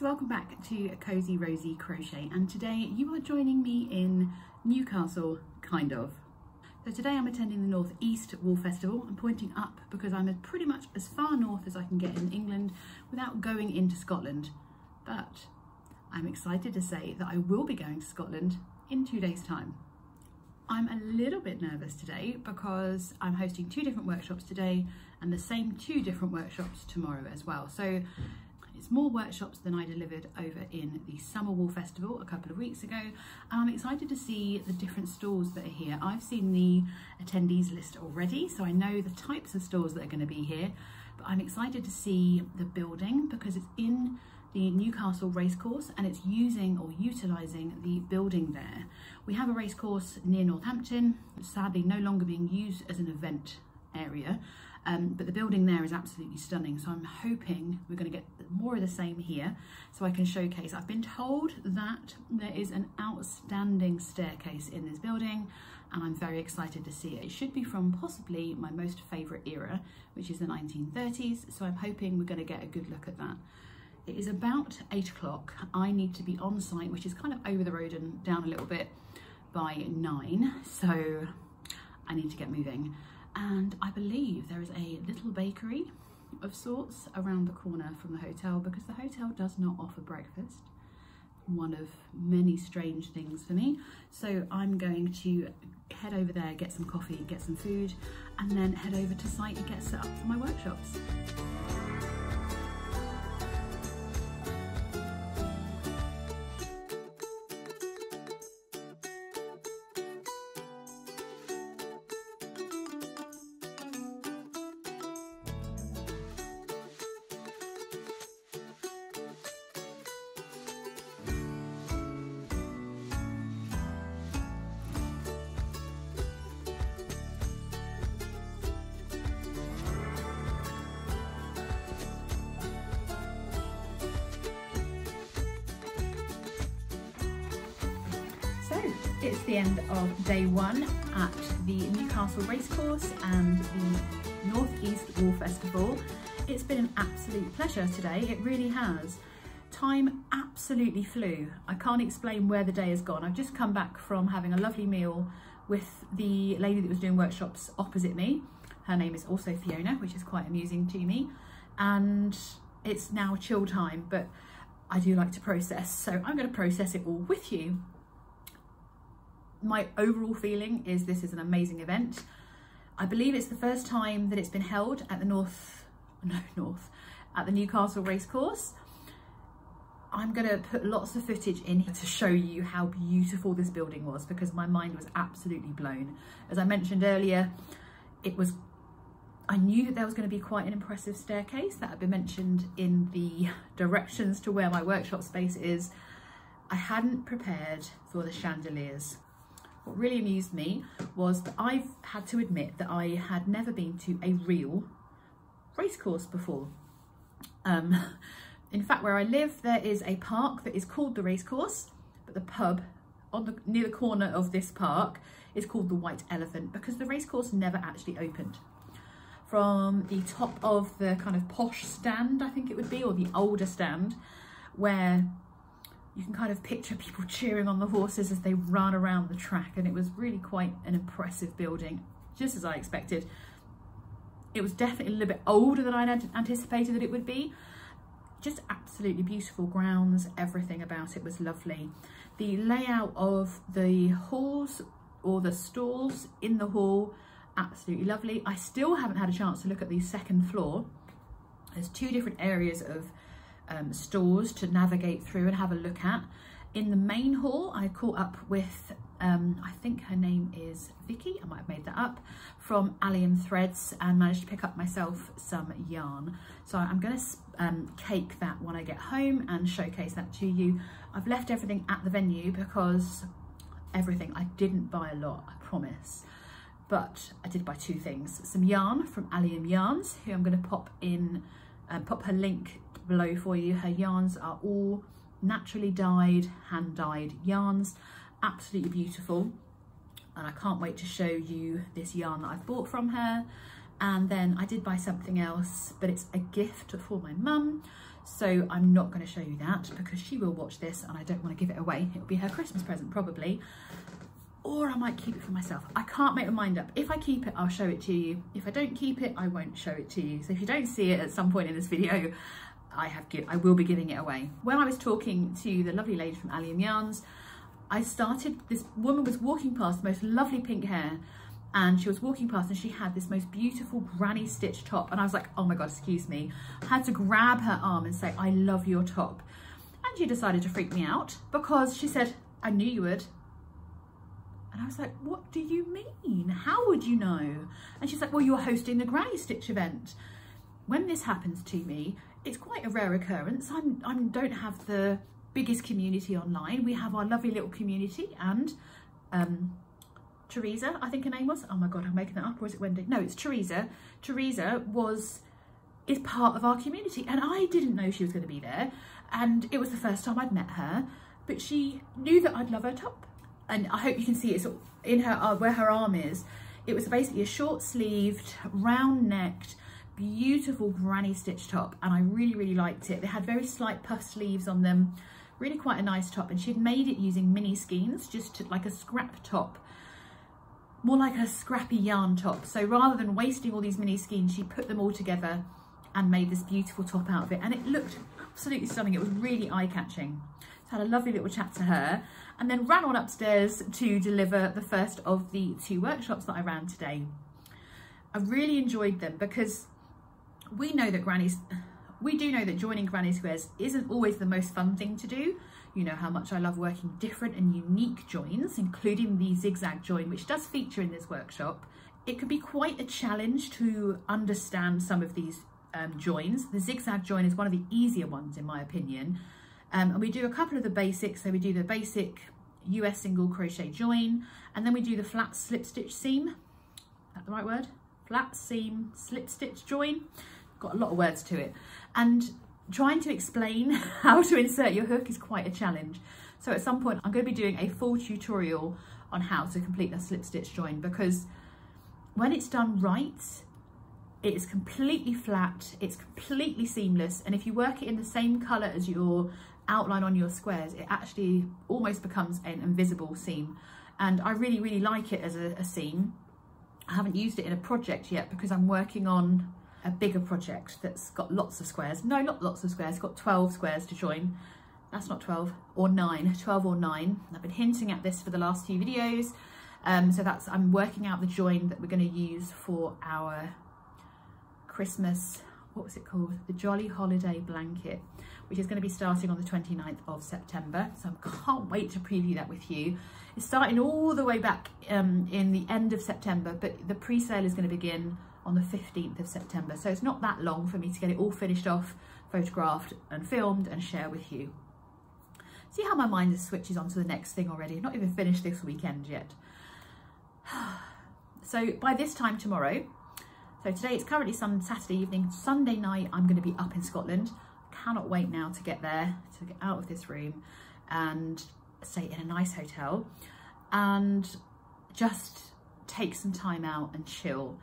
So welcome back to Cosy Rosie Crochet and today you are joining me in Newcastle, kind of. So today I'm attending the North East Wool Festival. I'm pointing up because I'm pretty much as far north as I can get in England without going into Scotland. But I'm excited to say that I will be going to Scotland in two days time. I'm a little bit nervous today because I'm hosting two different workshops today and the same two different workshops tomorrow as well. So it's more workshops than I delivered over in the Summer Wool Festival a couple of weeks ago. And I'm excited to see the different stalls that are here. I've seen the attendees list already, so I know the types of stalls that are going to be here. But I'm excited to see the building because it's in the Newcastle racecourse and it's using or utilising the building there. We have a racecourse near Northampton, sadly no longer being used as an event area um, but the building there is absolutely stunning. So I'm hoping we're going to get more of the same here so I can showcase. I've been told that there is an outstanding staircase in this building and I'm very excited to see it. It should be from possibly my most favourite era, which is the 1930s. So I'm hoping we're going to get a good look at that. It is about eight o'clock. I need to be on site, which is kind of over the road and down a little bit by nine. So I need to get moving and I believe there is a little bakery of sorts around the corner from the hotel because the hotel does not offer breakfast. One of many strange things for me. So I'm going to head over there get some coffee get some food and then head over to site and get set up for my workshops it's the end of day one at the Newcastle Racecourse and the North East Wool Festival. It's been an absolute pleasure today, it really has. Time absolutely flew. I can't explain where the day has gone. I've just come back from having a lovely meal with the lady that was doing workshops opposite me. Her name is also Fiona, which is quite amusing to me. And it's now chill time, but I do like to process. So I'm gonna process it all with you my overall feeling is this is an amazing event. I believe it's the first time that it's been held at the North, no, North, at the Newcastle Racecourse. I'm going to put lots of footage in here to show you how beautiful this building was because my mind was absolutely blown. As I mentioned earlier, it was, I knew that there was going to be quite an impressive staircase that had been mentioned in the directions to where my workshop space is. I hadn't prepared for the chandeliers. What really amused me was that I've had to admit that I had never been to a real racecourse before. Um, in fact, where I live, there is a park that is called the racecourse, but the pub on the near the corner of this park is called the White Elephant because the racecourse never actually opened. From the top of the kind of posh stand, I think it would be, or the older stand, where you can kind of picture people cheering on the horses as they run around the track and it was really quite an impressive building just as I expected. It was definitely a little bit older than I'd anticipated that it would be. Just absolutely beautiful grounds everything about it was lovely. The layout of the halls or the stalls in the hall absolutely lovely. I still haven't had a chance to look at the second floor. There's two different areas of um, stores to navigate through and have a look at. In the main hall, I caught up with, um, I think her name is Vicky, I might have made that up, from Allium Threads and managed to pick up myself some yarn. So I'm going to um, cake that when I get home and showcase that to you. I've left everything at the venue because everything, I didn't buy a lot, I promise but I did buy two things. Some yarn from Allium Yarns, who I'm going to pop in, uh, pop her link below for you. Her yarns are all naturally dyed, hand dyed yarns, absolutely beautiful. And I can't wait to show you this yarn that I've bought from her. And then I did buy something else, but it's a gift for my mum. So I'm not going to show you that because she will watch this and I don't want to give it away. It'll be her Christmas present probably. Or I might keep it for myself. I can't make my mind up. If I keep it, I'll show it to you. If I don't keep it, I won't show it to you. So if you don't see it at some point in this video, I have give, I will be giving it away. When I was talking to the lovely lady from Allium Yarns, I started, this woman was walking past, the most lovely pink hair, and she was walking past and she had this most beautiful granny stitch top. And I was like, oh my God, excuse me. I had to grab her arm and say, I love your top. And she decided to freak me out because she said, I knew you would. And I was like, what do you mean? How would you know? And she's like, well, you're hosting the Granny Stitch event. When this happens to me, it's quite a rare occurrence. I'm, I don't have the biggest community online. We have our lovely little community and um, Teresa, I think her name was. Oh my God, I'm making that up. Or is it Wendy? No, it's Teresa. Teresa was, is part of our community. And I didn't know she was going to be there. And it was the first time I'd met her. But she knew that I'd love her top. And I hope you can see it in her, uh, where her arm is. It was basically a short sleeved, round necked, beautiful granny stitch top. And I really, really liked it. They had very slight puff sleeves on them. Really quite a nice top. And she'd made it using mini skeins, just like a scrap top more like a scrappy yarn top. So rather than wasting all these mini skeins, she put them all together and made this beautiful top out of it. And it looked absolutely stunning. It was really eye-catching. So I had a lovely little chat to her and then ran on upstairs to deliver the first of the two workshops that I ran today. I really enjoyed them because we know that grannies, we do know that joining granny squares isn't always the most fun thing to do you know how much I love working different and unique joins, including the zigzag join, which does feature in this workshop. It can be quite a challenge to understand some of these um, joins. The zigzag join is one of the easier ones in my opinion. Um, and we do a couple of the basics. So we do the basic US single crochet join, and then we do the flat slip stitch seam. Is that the right word? Flat seam slip stitch join. Got a lot of words to it. And trying to explain how to insert your hook is quite a challenge. So at some point I'm going to be doing a full tutorial on how to complete the slip stitch join because when it's done right, it is completely flat, it's completely seamless. And if you work it in the same color as your outline on your squares, it actually almost becomes an invisible seam. And I really, really like it as a, a seam. I haven't used it in a project yet because I'm working on a bigger project that's got lots of squares. No, not lots of squares, got 12 squares to join. That's not 12 or nine, 12 or nine. I've been hinting at this for the last few videos. Um, so that's, I'm working out the join that we're gonna use for our Christmas, what was it called? The Jolly Holiday Blanket, which is gonna be starting on the 29th of September. So I can't wait to preview that with you. It's starting all the way back um, in the end of September, but the pre-sale is gonna begin on the 15th of September. So it's not that long for me to get it all finished off, photographed and filmed and share with you. See how my mind just switches on to the next thing already. I've not even finished this weekend yet. so by this time tomorrow, so today it's currently some Saturday evening, Sunday night I'm going to be up in Scotland. Cannot wait now to get there, to get out of this room and stay in a nice hotel and just take some time out and chill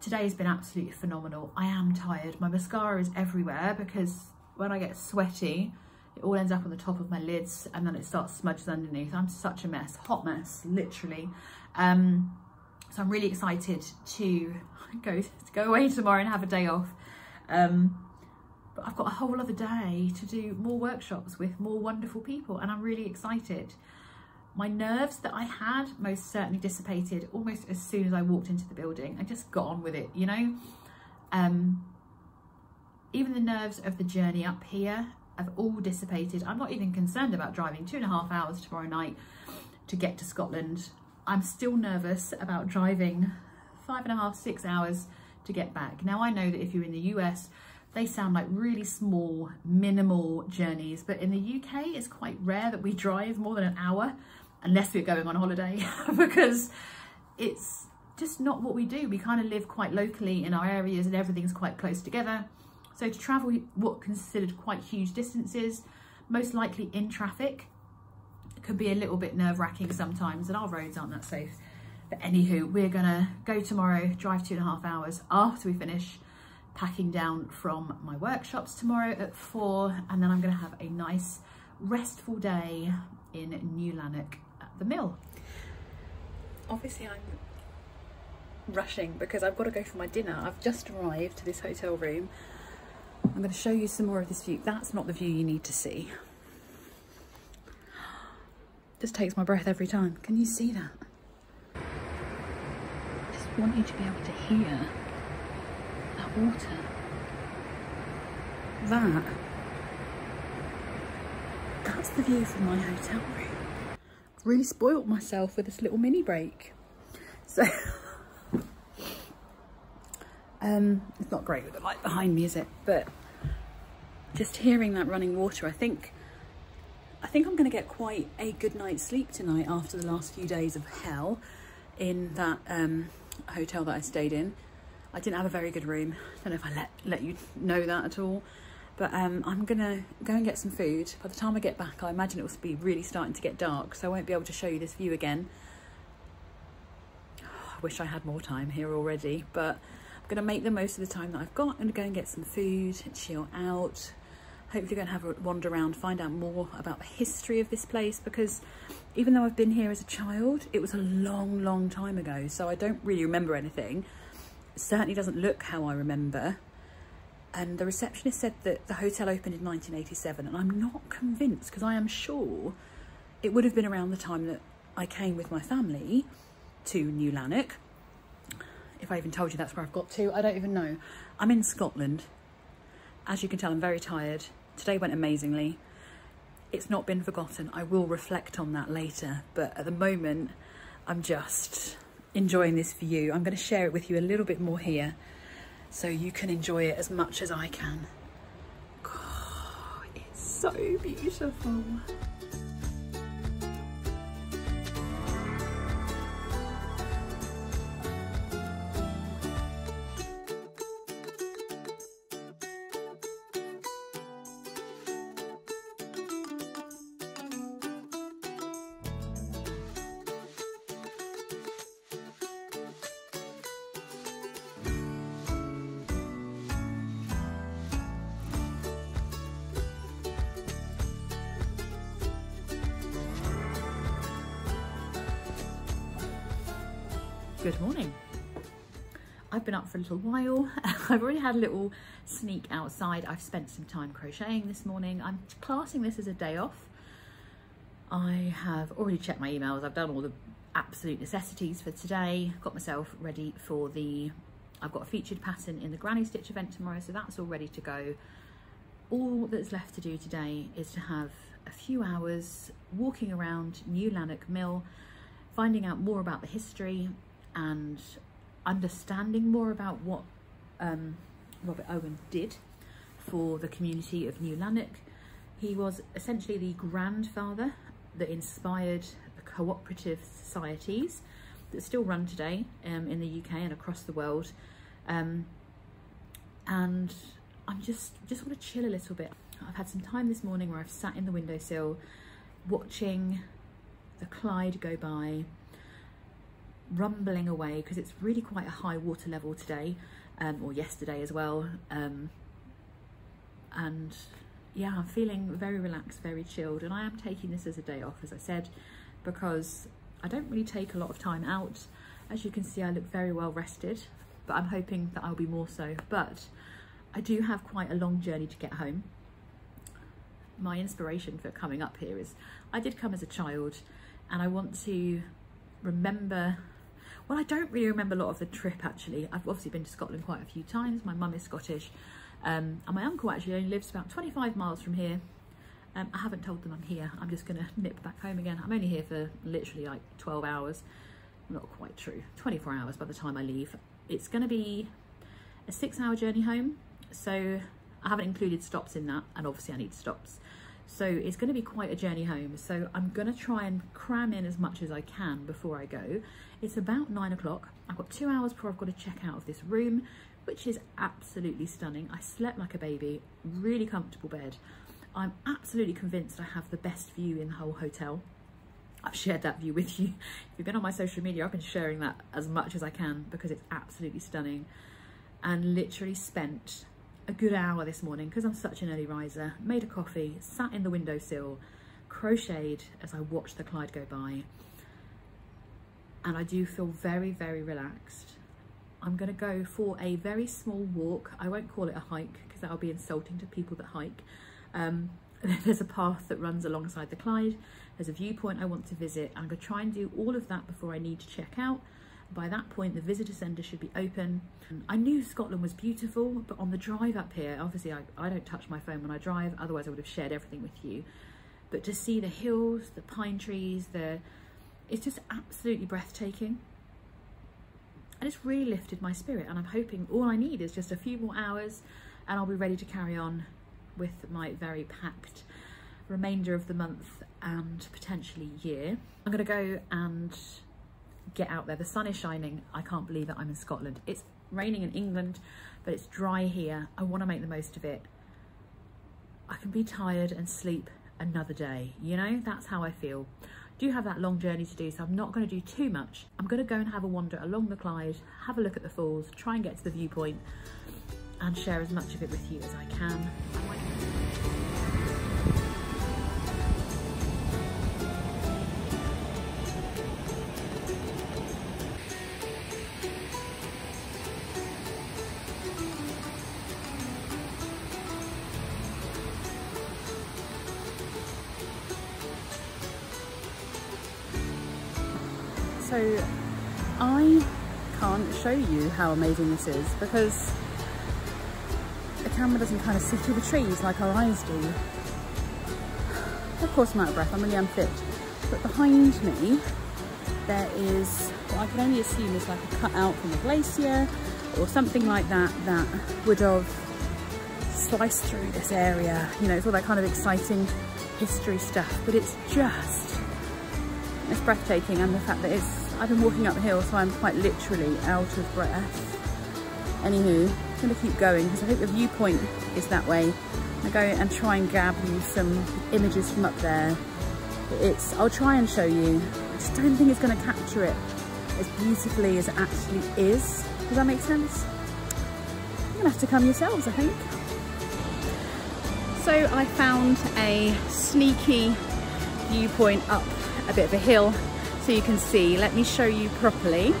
today has been absolutely phenomenal. I am tired. My mascara is everywhere because when I get sweaty, it all ends up on the top of my lids and then it starts smudges underneath. I'm such a mess, hot mess, literally. Um, so I'm really excited to go, to go away tomorrow and have a day off. Um, but I've got a whole other day to do more workshops with more wonderful people and I'm really excited. My nerves that I had most certainly dissipated almost as soon as I walked into the building. I just got on with it, you know? Um, even the nerves of the journey up here have all dissipated. I'm not even concerned about driving two and a half hours tomorrow night to get to Scotland. I'm still nervous about driving five and a half, six hours to get back. Now I know that if you're in the US, they sound like really small, minimal journeys, but in the UK, it's quite rare that we drive more than an hour unless we're going on holiday because it's just not what we do. We kind of live quite locally in our areas and everything's quite close together. So to travel what considered quite huge distances, most likely in traffic, could be a little bit nerve wracking sometimes and our roads aren't that safe. But anywho, we're gonna go tomorrow, drive two and a half hours after we finish packing down from my workshops tomorrow at four and then I'm going to have a nice restful day in New Lanark the mill. Obviously I'm rushing because I've got to go for my dinner. I've just arrived to this hotel room. I'm going to show you some more of this view. That's not the view you need to see. Just takes my breath every time. Can you see that? I just want you to be able to hear that water. That. That's the view from my hotel room. Really spoilt myself with this little mini break. So, um, it's not great with the light behind me, is it? But just hearing that running water, I think I think I'm going to get quite a good night's sleep tonight after the last few days of hell in that um, hotel that I stayed in. I didn't have a very good room. I don't know if I let, let you know that at all. But um, I'm going to go and get some food. By the time I get back, I imagine it will be really starting to get dark, so I won't be able to show you this view again. I wish I had more time here already, but I'm going to make the most of the time that I've got. Going to go and get some food and chill out hopefully to have a wander around, find out more about the history of this place because even though I've been here as a child, it was a long, long time ago. So I don't really remember anything. It certainly doesn't look how I remember. And the receptionist said that the hotel opened in 1987 and I'm not convinced because I am sure it would have been around the time that I came with my family to New Lanark. If I even told you that's where I've got to, I don't even know. I'm in Scotland as you can tell, I'm very tired. Today went amazingly. It's not been forgotten. I will reflect on that later, but at the moment, I'm just enjoying this view. I'm going to share it with you a little bit more here so you can enjoy it as much as I can. It's so beautiful. Good morning. I've been up for a little while. I've already had a little sneak outside. I've spent some time crocheting this morning. I'm classing this as a day off. I have already checked my emails. I've done all the absolute necessities for today. Got myself ready for the, I've got a featured pattern in the Granny Stitch event tomorrow, so that's all ready to go. All that's left to do today is to have a few hours walking around New Lanark Mill, finding out more about the history, and understanding more about what um, Robert Owen did for the community of New Lanark. He was essentially the grandfather that inspired the cooperative societies that still run today um, in the UK and across the world. Um, and I'm just, just want to chill a little bit. I've had some time this morning where I've sat in the windowsill watching the Clyde go by, rumbling away because it's really quite a high water level today um, or yesterday as well um, and yeah I'm feeling very relaxed very chilled and I am taking this as a day off as I said because I don't really take a lot of time out. As you can see I look very well rested but I'm hoping that I'll be more so but I do have quite a long journey to get home. My inspiration for coming up here is I did come as a child and I want to remember well, I don't really remember a lot of the trip actually. I've obviously been to Scotland quite a few times. My mum is Scottish um, and my uncle actually only lives about 25 miles from here. Um, I haven't told them I'm here. I'm just going to nip back home again. I'm only here for literally like 12 hours. Not quite true. 24 hours by the time I leave. It's going to be a six hour journey home. So I haven't included stops in that. And obviously I need stops. So it's going to be quite a journey home. So I'm going to try and cram in as much as I can before I go. It's about nine o'clock. I've got two hours before I've got to check out of this room, which is absolutely stunning. I slept like a baby, really comfortable bed. I'm absolutely convinced I have the best view in the whole hotel. I've shared that view with you. If you've been on my social media, I've been sharing that as much as I can because it's absolutely stunning. and literally spent a good hour this morning because I'm such an early riser, made a coffee, sat in the windowsill, crocheted as I watched the Clyde go by. And I do feel very, very relaxed. I'm going to go for a very small walk. I won't call it a hike because that'll be insulting to people that hike. Um, there's a path that runs alongside the Clyde. There's a viewpoint I want to visit. I'm going to try and do all of that before I need to check out. By that point, the visitor centre should be open. I knew Scotland was beautiful, but on the drive up here, obviously I, I don't touch my phone when I drive, otherwise I would have shared everything with you. But to see the hills, the pine trees, the it's just absolutely breathtaking. And it's really lifted my spirit and I'm hoping all I need is just a few more hours and I'll be ready to carry on with my very packed remainder of the month and potentially year. I'm to go and get out there. The sun is shining. I can't believe that I'm in Scotland. It's raining in England, but it's dry here. I want to make the most of it. I can be tired and sleep another day. You know, that's how I feel. Do have that long journey to do, so I'm not going to do too much. I'm going to go and have a wander along the Clyde, have a look at the falls, try and get to the viewpoint and share as much of it with you as I can. So I can't show you how amazing this is because the camera doesn't kind of see through the trees like our eyes do. Of course I'm out of breath, I'm really unfit. But behind me there is what I can only assume is like a cutout from a glacier or something like that that would have sliced through this area. You know, it's all that kind of exciting history stuff, but it's just, it's breathtaking and the fact that it's I've been walking up the hill, so I'm quite literally out of breath. Anywho, I'm gonna keep going because I think the viewpoint is that way. I go and try and grab you some images from up there. It's, I'll try and show you. I just don't think it's gonna capture it as beautifully as it actually is. Does that make sense? You're gonna have to come yourselves, I think. So I found a sneaky viewpoint up a bit of a hill so you can see. Let me show you properly.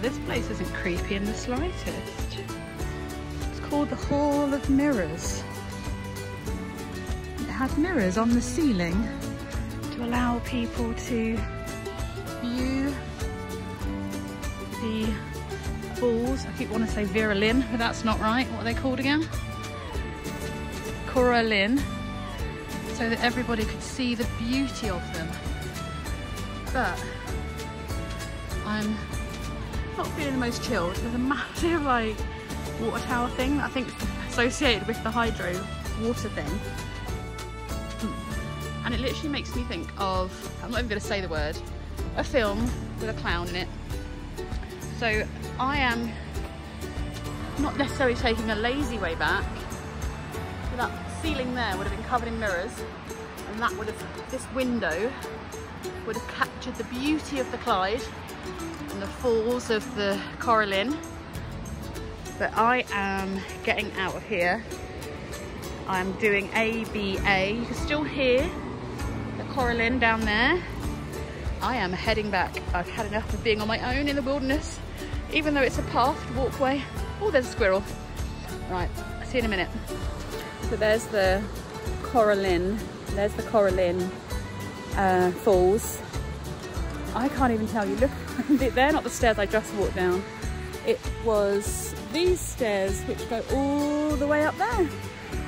This place isn't creepy in the slightest the Hall of Mirrors. It has mirrors on the ceiling to allow people to view the falls. I keep wanting to say Vera Lynn, but that's not right. What are they called again? Corra Linn. So that everybody could see the beauty of them. But I'm not feeling the most chilled. There's a massive like water tower thing I think associated with the hydro water thing. Hmm. And it literally makes me think of, I'm not even going to say the word, a film with a clown in it. So I am not necessarily taking a lazy way back. So that ceiling there would have been covered in mirrors and that would have, this window would have captured the beauty of the Clyde and the falls of the Corra Linn but I am getting out of here. I'm doing ABA. You can still hear the Corra Linn down there. I am heading back. I've had enough of being on my own in the wilderness, even though it's a pathed walkway. Oh, there's a squirrel. Right, I'll see you in a minute. So there's the Corra Linn. There's the Corra Linn uh, Falls. I can't even tell you. Look, they're not the stairs I just walked down. It was these stairs which go all the way up there.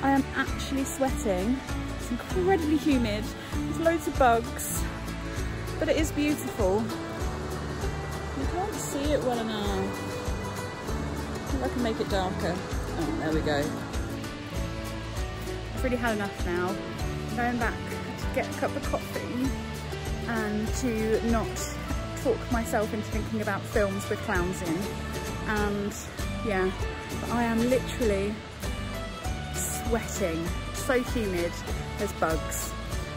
I am actually sweating. It's incredibly humid. There's loads of bugs, but it is beautiful. You can't see it well enough. If I can make it darker. Oh, there we go. I've really had enough now. I'm going back to get a cup of coffee and to not talk myself into thinking about films with clowns in. And yeah, I am literally sweating, so humid, there's bugs.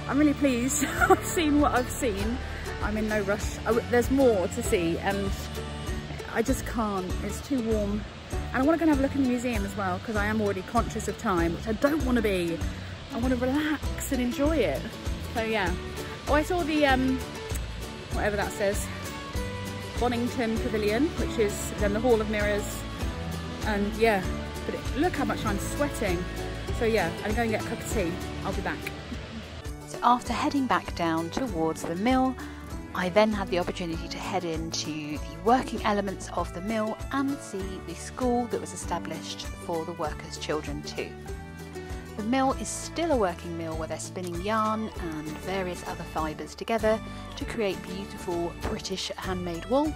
I'm really pleased I've seen what I've seen. I'm in no rush. there's more to see and I just can't, it's too warm. And I want to go and have a look in the museum as well because I am already conscious of time, which I don't want to be. I want to relax and enjoy it. So yeah. Oh, I saw the, um, whatever that says, Bonnington Pavilion, which is then the Hall of Mirrors. And yeah, but look how much I'm sweating. So yeah, I'm going to get a cup of tea. I'll be back. So after heading back down towards the mill, I then had the opportunity to head into the working elements of the mill and see the school that was established for the workers' children too. The mill is still a working mill where they're spinning yarn and various other fibres together to create beautiful British handmade wool.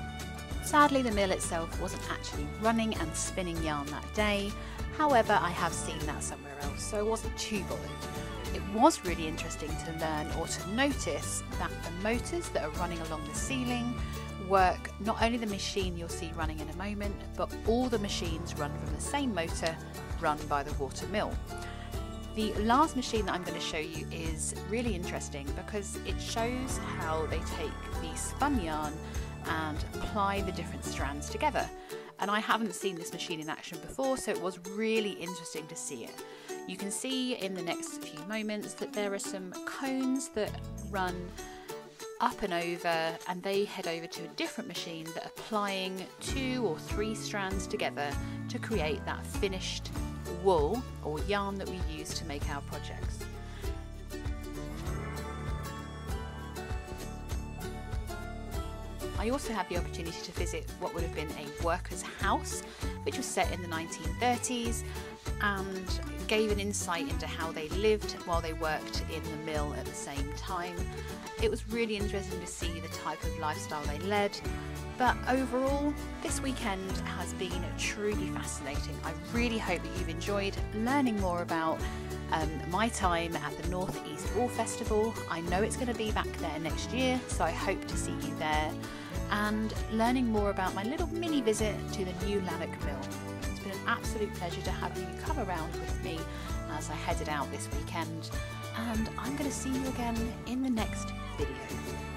Sadly, the mill itself wasn't actually running and spinning yarn that day, however, I have seen that somewhere else, so I wasn't too bothered. It was really interesting to learn or to notice that the motors that are running along the ceiling work not only the machine you'll see running in a moment, but all the machines run from the same motor run by the water mill. The last machine that I'm going to show you is really interesting because it shows how they take the spun yarn and apply the different strands together. And I haven't seen this machine in action before, so it was really interesting to see it. You can see in the next few moments that there are some cones that run up and over and they head over to a different machine that are applying two or three strands together to create that finished wool or yarn that we use to make our projects. I also had the opportunity to visit what would have been a worker's house, which was set in the 1930s and gave an insight into how they lived while they worked in the mill at the same time. It was really interesting to see the type of lifestyle they led, but overall, this weekend has been truly fascinating. I really hope that you've enjoyed learning more about um, my time at the North East Wool Festival. I know it's going to be back there next year, so I hope to see you there and learning more about my little mini visit to the new Lanark Mill. It's been an absolute pleasure to have you come around with me as I headed out this weekend, and I'm going to see you again in the next video.